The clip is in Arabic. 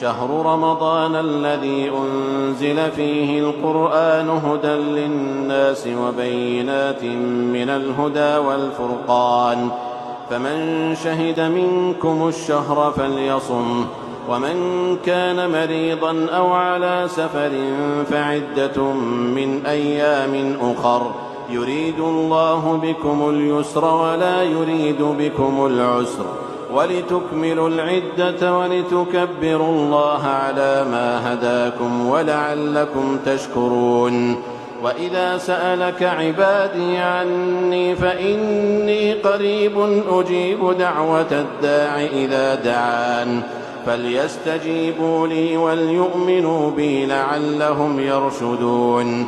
شهر رمضان الذي أنزل فيه القرآن هدى للناس وبينات من الهدى والفرقان. فمن شهد منكم الشهر فليصم ومن كان مريضا أو على سفر فعدة من أيام أخر. يريد الله بكم اليسر ولا يريد بكم العسر. ولتكملوا العدة ولتكبروا الله على ما هداكم ولعلكم تشكرون. وإذا سألك عبادي عني فإني قريب أجيب دعوة الداع إذا دعان. فليستجيبوا لي وليؤمنوا بي لعلهم يرشدون.